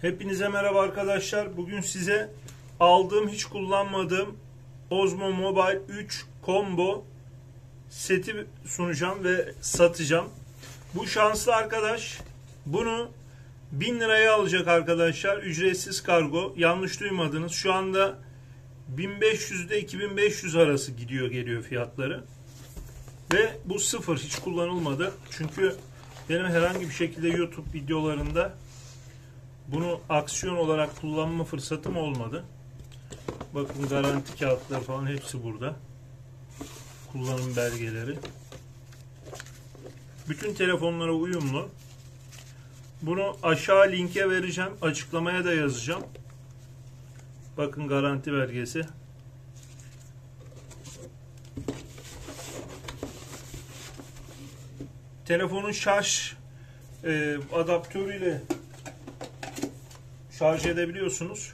Hepinize merhaba arkadaşlar. Bugün size aldığım hiç kullanmadığım Osmo Mobile 3 Combo seti sunacağım ve satacağım. Bu şanslı arkadaş bunu 1000 liraya alacak arkadaşlar. Ücretsiz kargo. Yanlış duymadınız. Şu anda 1500 ile 2500 arası gidiyor geliyor fiyatları. Ve bu sıfır hiç kullanılmadı. Çünkü benim herhangi bir şekilde YouTube videolarında bunu aksiyon olarak kullanma fırsatım olmadı. Bakın garanti kağıtları falan hepsi burada. Kullanım belgeleri. Bütün telefonlara uyumlu. Bunu aşağı linke vereceğim. Açıklamaya da yazacağım. Bakın garanti belgesi. Telefonun şarj e, adaptörüyle şarj edebiliyorsunuz.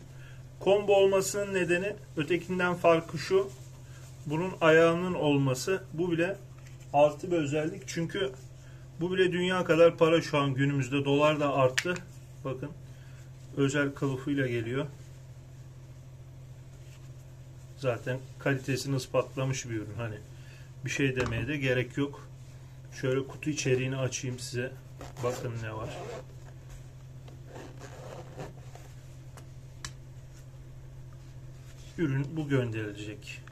Combo olmasının nedeni ötekinden farkı şu. Bunun ayağının olması. Bu bile artı bir özellik. Çünkü bu bile dünya kadar para şu an günümüzde. Dolar da arttı. Bakın. Özel kılıfıyla geliyor. Zaten kalitesini ispatlamış bir ürün. Hani bir şey demeye de gerek yok. Şöyle kutu içeriğini açayım size. Bakın ne var. Ürün bu gönderilecek.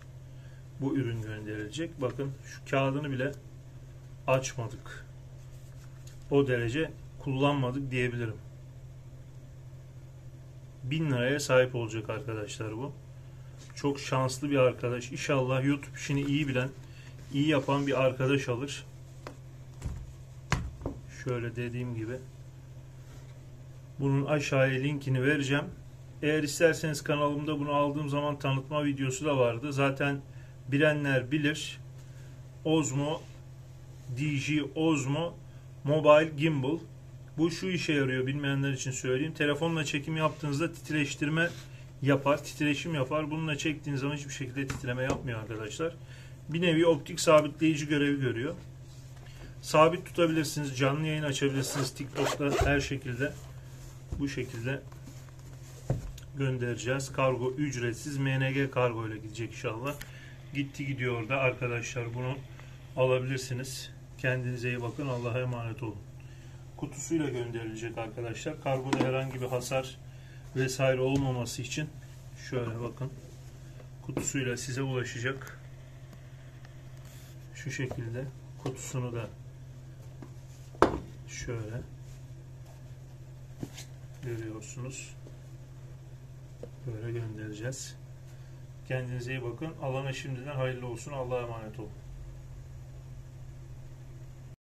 Bu ürün gönderilecek. Bakın şu kağıdını bile açmadık. O derece kullanmadık diyebilirim. 1000 liraya sahip olacak arkadaşlar bu. Çok şanslı bir arkadaş. İnşallah YouTube işini iyi bilen, iyi yapan bir arkadaş alır. Şöyle dediğim gibi. Bunun aşağıya linkini vereceğim. Eğer isterseniz kanalımda bunu aldığım zaman tanıtma videosu da vardı. Zaten bilenler bilir. Osmo DJI Osmo Mobile Gimbal. Bu şu işe yarıyor bilmeyenler için söyleyeyim. Telefonla çekim yaptığınızda titreştirme yapar, titreşim yapar. Bununla çektiğiniz zaman hiçbir şekilde titreme yapmıyor arkadaşlar. Bir nevi optik sabitleyici görevi görüyor. Sabit tutabilirsiniz, canlı yayın açabilirsiniz. TikTok'ta her şekilde bu şekilde göndereceğiz. Kargo ücretsiz. MNG kargo ile gidecek inşallah. Gitti gidiyor orada. Arkadaşlar bunu alabilirsiniz. Kendinize iyi bakın. Allah'a emanet olun. Kutusuyla gönderilecek arkadaşlar. Kargoda herhangi bir hasar vesaire olmaması için şöyle bakın. Kutusuyla size ulaşacak. Şu şekilde kutusunu da şöyle görüyorsunuz. Böyle göndereceğiz. Kendinize iyi bakın. Alana şimdiden hayırlı olsun. Allah'a emanet olun.